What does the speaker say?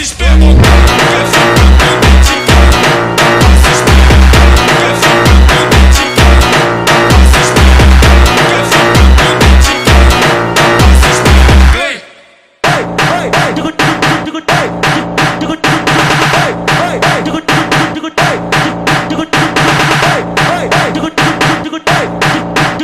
desespero.